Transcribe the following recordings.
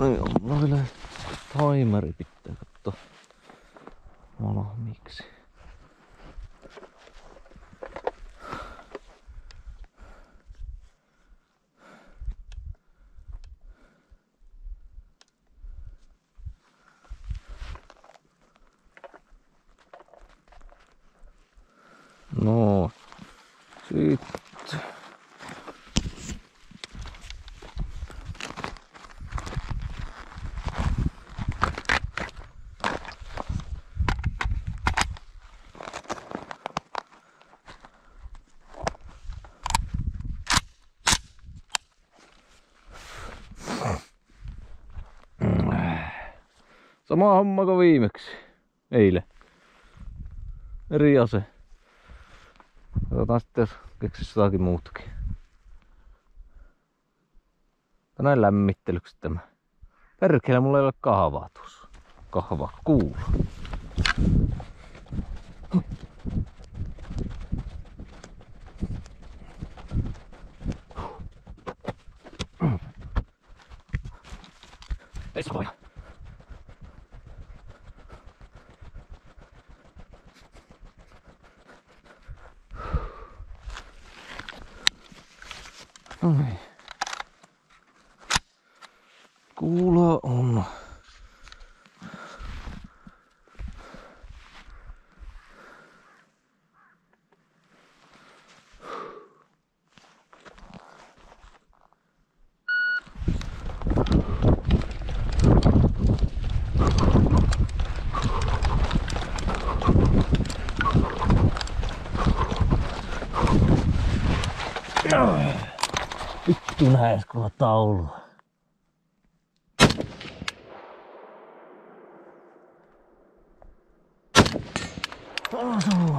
Niin on mulla vielä timeri pitää katsoa valmiiksi. No, sitten. Sama homma kuin viimeksi. Eilen. Eri ase. Katsotaan sitten jos keksis jotakin muutakin. Tänään lämmittelyksi tämä. Perkele, mulla ei ole kahvaa tuossa. Kahva kuuluu. Ei se voi. vittu näiskulla taulua. Oh!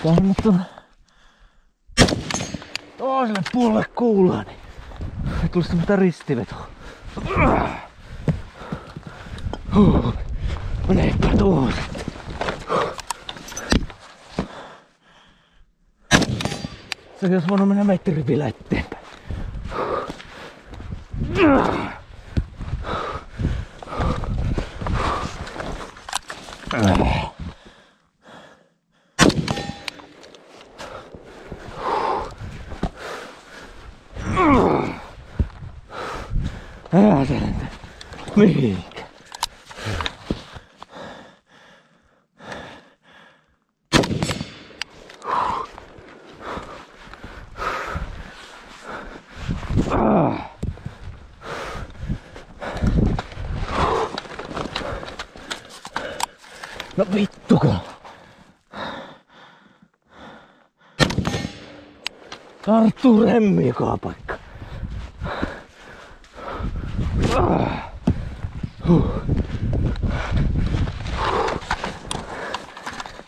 Asuas. Käyn tuonne toiselle puolelle kuulaa, niin ei tulisi semmoista ristivetoa. Huh. Meneepä tuohon sitten. Se olisi voinut mennä metri vielä Ääsäntä. Mihinkä? No vittuko? Arttu remmiä kaapakka.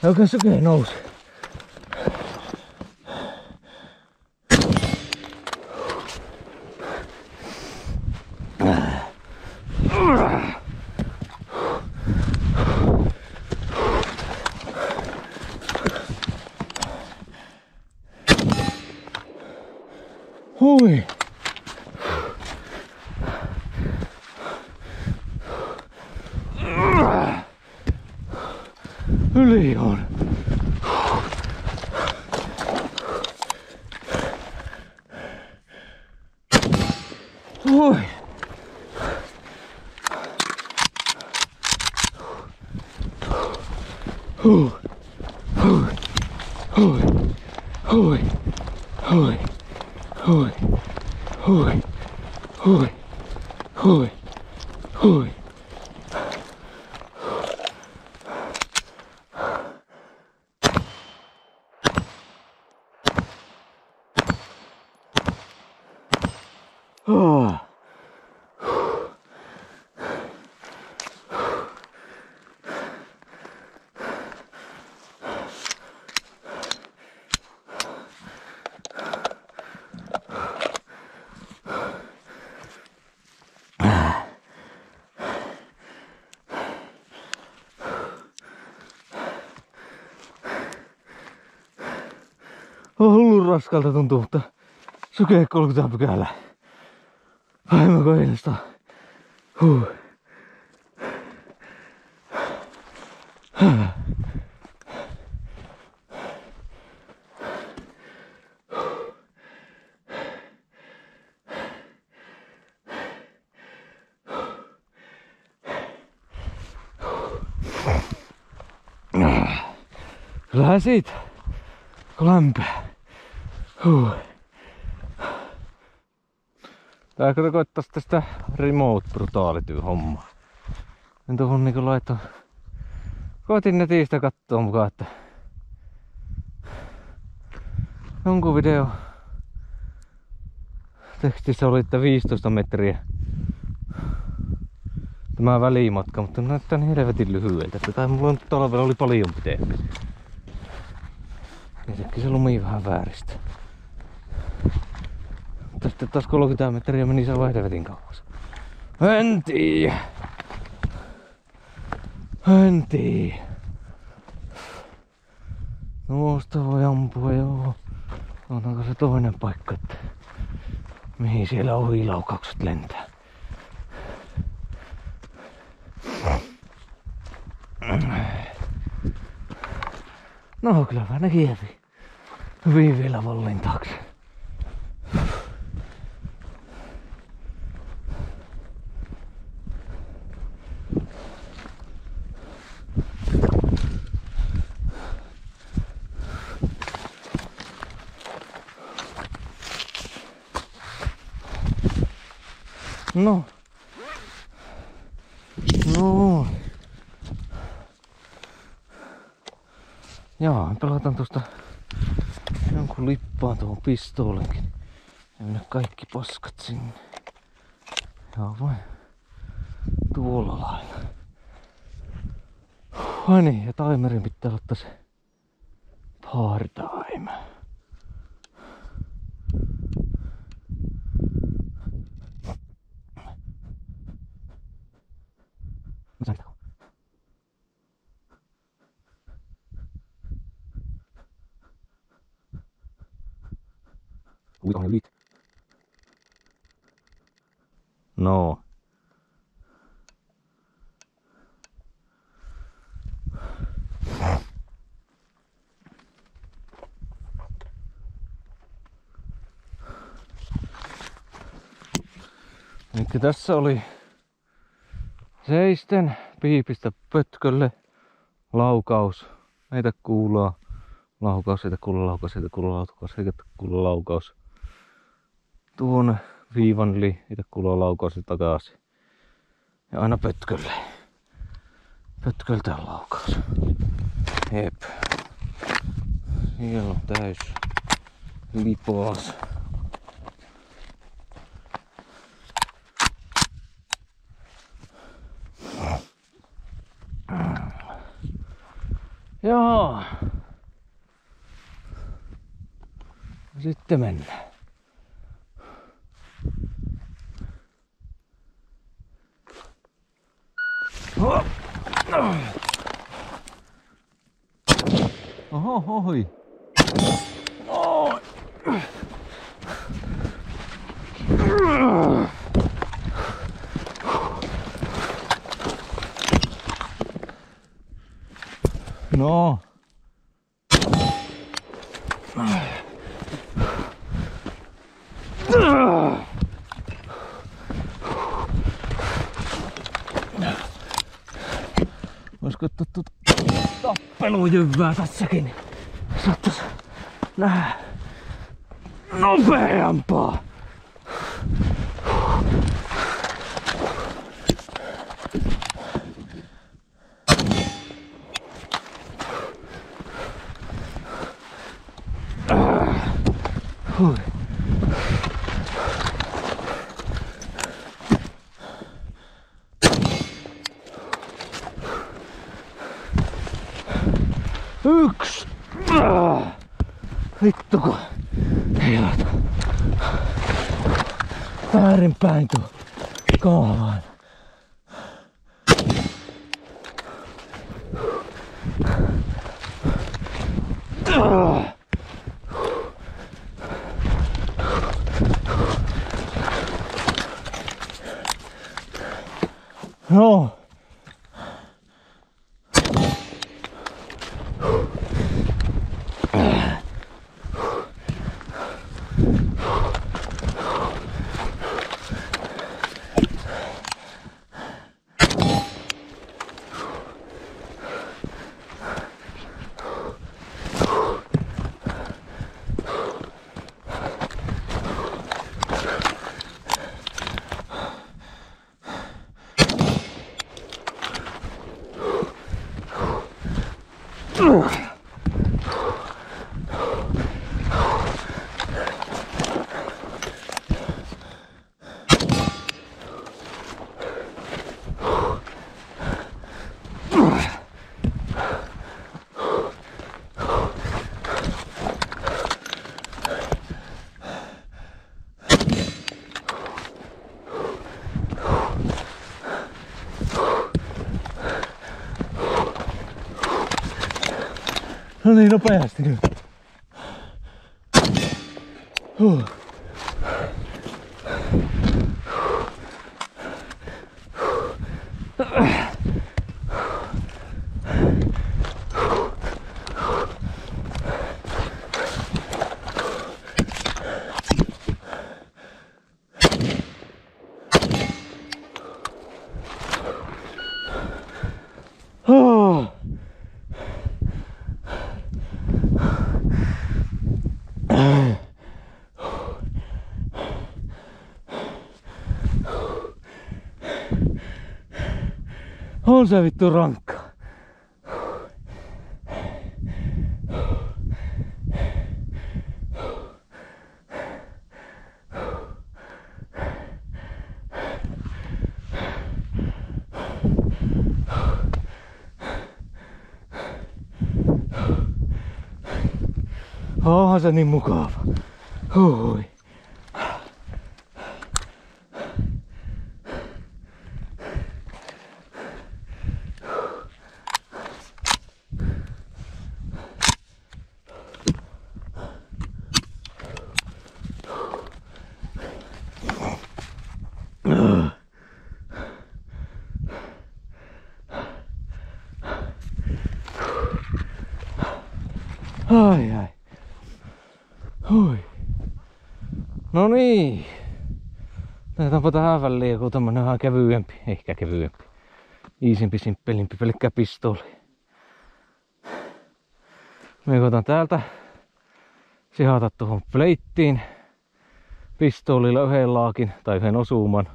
Look at the girl nose. Ой. Ой. Ой. Ой. Raskalta tuntuu, mutta sykee 30 pykälää. Aivan kohdasta. Huh. Kyllähän siitä, kun lämpää. Huh. Tää kato koittaa tästä remote brutaality hommaa. En tuohon niinku laittaa. Koitin netistä kattoo mukaan, että jonkun video tekstissä oli, että 15 metriä tämä välimatka, mutta näyttää niin helvetin lyhyeltä. Tai mulla on talvella oli paljon pitempi. Ja se lumi vähän vääristä. Tästä taas 30 metriä meni se vaihdevetin kauas. En tiedä. En tiedä. Tuosta voi ampua joo. Onko se toinen paikka, että mihin siellä ohilaukaukset lentää. No kyllä vähän kievi. Hyvin vielä vallin taakse. No. No. Joo, pelataan tuosta jonkun lippaan tuohon pistoolinkin. Ja mennä kaikki paskat sinne. Joo vai. Tuolla lailla. Ai niin, ja timerin pitää ottaa se par time. Mä sain We on elite. No. Eli tässä oli seisten piipistä pötkölle laukaus. Meitä kuulaa laukaus, siitä kuuluu laukaus, siitä kuuluu laukaus, siitä kuuluu laukaus tuon viivan yli, itse kuuluu laukaus takaisin. Ja aina pötkölle. Pötköltä on laukaus. Jep. Siellä on täys lipoas. Joo. Sitten mennään. Oho, ohi. Oh. No. Olisiko tuttu tappelujyvää tässäkin? Saattais nähdä nopeampaa. Hui. Yksi. Vittuko. Ei ota. Väärinpäin tuo kaavaan. Oh. Ugh. No. No niin, nopeasti nyt. Huh. Oh. On se vittu rankka. Onhan se niin mukava. Hui. Ai ai. Hui. No niin. Otetaanpa tähän väliin joku tämmönen vähän kevyempi, ehkä kevyempi. Iisimpi, simppelimpi, pelkkä pistooli. Me koitan täältä sihata tuohon pleittiin pistoolilla yhden laakin tai yhden osuman.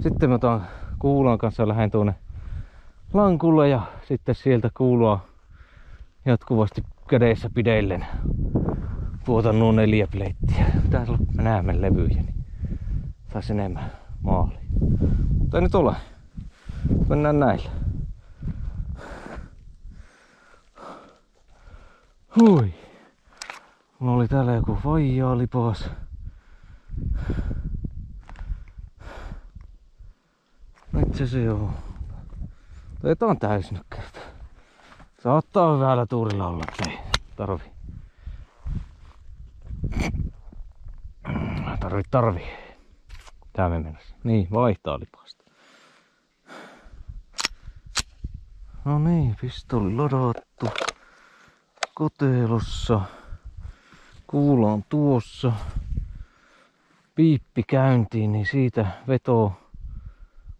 Sitten mä otan kuulan kanssa lähden tuonne lankulle ja sitten sieltä kuulua jatkuvasti kädessä pidellen puotan nuo neljä pleittiä. Me näemme levyjä, niin sais enemmän maali. Ei nyt ole. Mennään näillä. Hui. Mulla oli täällä joku vaijaa lipas. Itse se joo. Otetaan täys nyt kertaa. Saattaa hyvällä tuurilla olla, ei tarvi. Tarvi, tarvi. Tää me mennessä. Niin, vaihtaa lipasta. No niin, pistoli ladattu. Kotelossa. Kuula on tuossa. Piippi käyntiin, niin siitä veto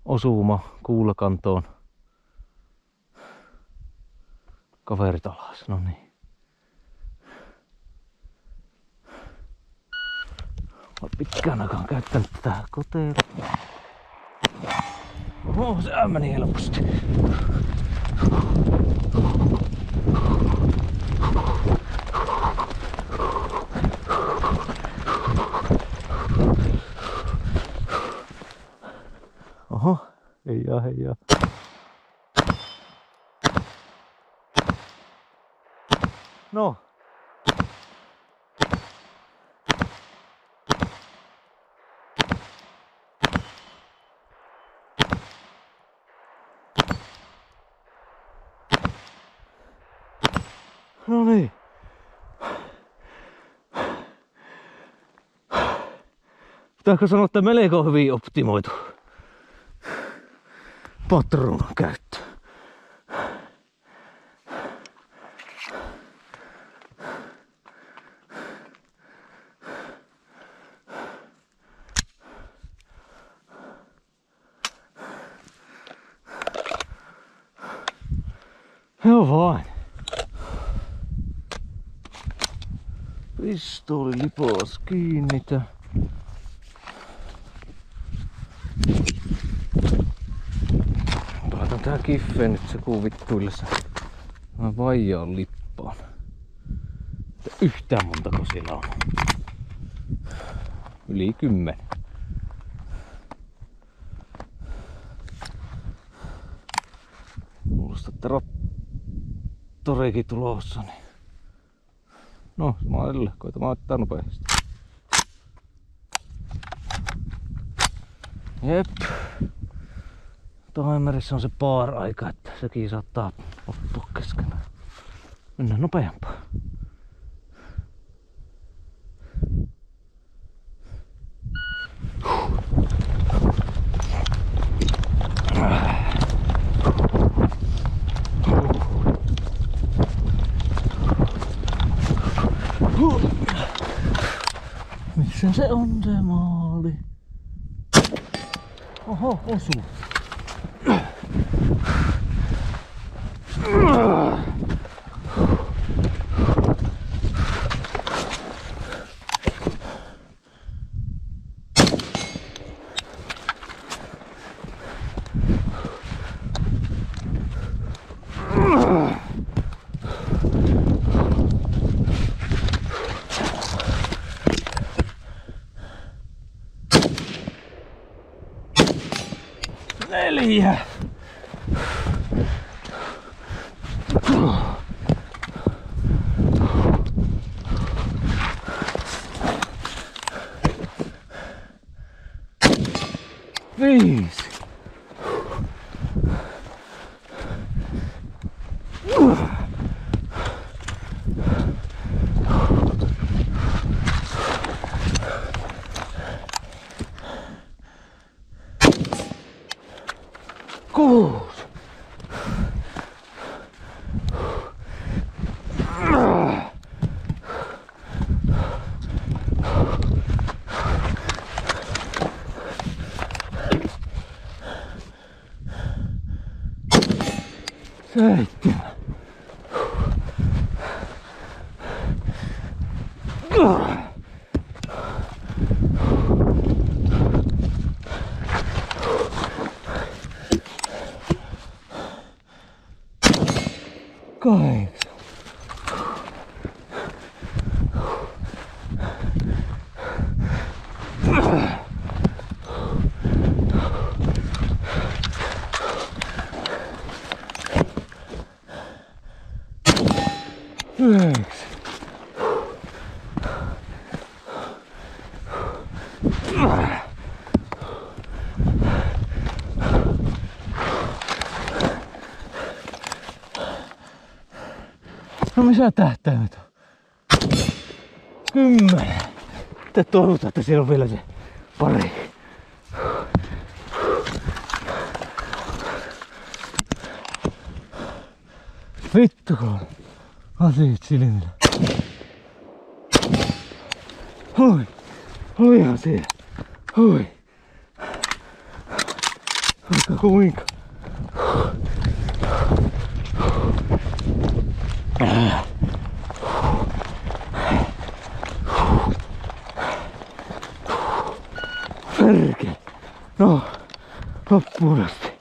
osuma kuulakantoon. Kaverit alas, no niin. Olen pitkään aikaan käyttänyt tätä koteella. Oho, se meni helposti. Oho, heijaa, heijaa. No. No niin. Pitääkö sanoa, että melko hyvin optimoitu? patruunan käyttöön. Joo vain. Pistooli lipoas kiinni. tää. Kiffeen nyt se kuvittuille se. Mä vaijaan lippaan. Yhtään montako siellä on. Yli kymmenen. Luulosta, että traktoriikin tulossa. Niin. No, samaille. Koitamaan ottaa nopeasti. Jep. Timerissa on se paar-aika, että sekin saattaa loppua kesken. Mennään nopeampaa. Missä se on se maali? Oho, osu. Neljä. Jeez. Good. No missä tähtäimet on? Kymmenen. Te toivotaan, että siellä on vielä se pari. Vittu kun on asiat silmillä. Hui. Olihan siellä. Hui. Vaikka kuinka. Perke. No, loppuun asti.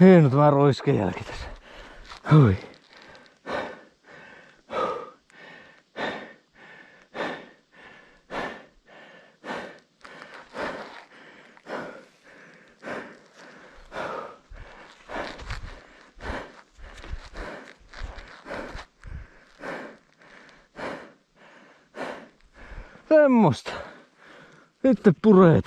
Hieno tämä roiskejälki tässä. Hui. Semmosta. Nyt puretaan.